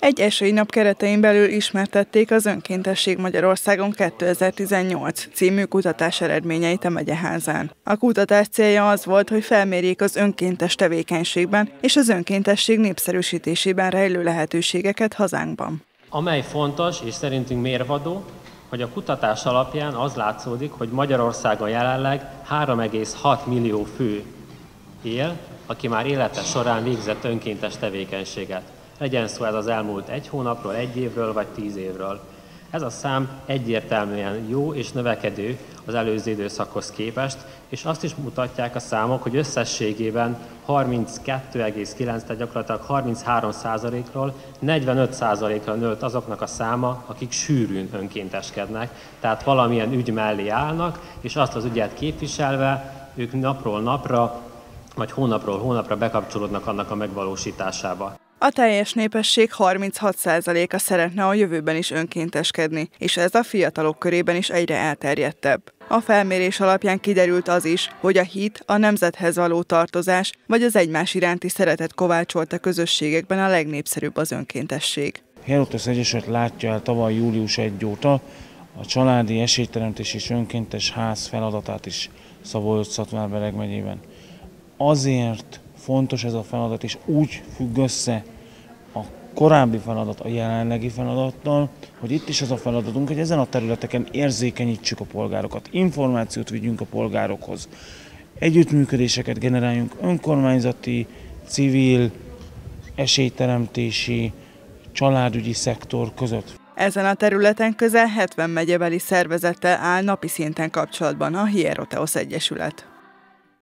Egy esélynap keretein belül ismertették az Önkéntesség Magyarországon 2018 című kutatás eredményeit a megyeházán. A kutatás célja az volt, hogy felmérjék az önkéntes tevékenységben és az önkéntesség népszerűsítésében rejlő lehetőségeket hazánkban. Amely fontos és szerintünk mérvadó, hogy a kutatás alapján az látszódik, hogy Magyarországon jelenleg 3,6 millió fő él, aki már élete során végzett önkéntes tevékenységet. Legyen szó ez az elmúlt egy hónapról, egy évről vagy tíz évről. Ez a szám egyértelműen jó és növekedő az előző időszakhoz képest, és azt is mutatják a számok, hogy összességében 32,9, tehát gyakorlatilag 33 ról 45 ra nőtt azoknak a száma, akik sűrűn önkénteskednek, tehát valamilyen ügy mellé állnak, és azt az ügyet képviselve ők napról napra, vagy hónapról hónapra bekapcsolódnak annak a megvalósításába. A teljes népesség 36%-a szeretne a jövőben is önkénteskedni, és ez a fiatalok körében is egyre elterjedtebb. A felmérés alapján kiderült az is, hogy a hit, a nemzethez való tartozás vagy az egymás iránti szeretet kovácsolt a közösségekben a legnépszerűbb az önkéntesség. Herotos Egyesület látja el tavaly július 1 óta a családi esélyteremtés és önkéntes ház feladatát is Szabolcs-Szatmár megyében. Azért fontos ez a feladat, és úgy függ össze a korábbi feladat a jelenlegi feladattal, hogy itt is az a feladatunk, hogy ezen a területeken érzékenyítsük a polgárokat, információt vigyünk a polgárokhoz, együttműködéseket generáljunk önkormányzati, civil, esélyteremtési, családügyi szektor között. Ezen a területen közel 70 megyebeli szervezettel áll napi szinten kapcsolatban a Hieroteos Egyesület.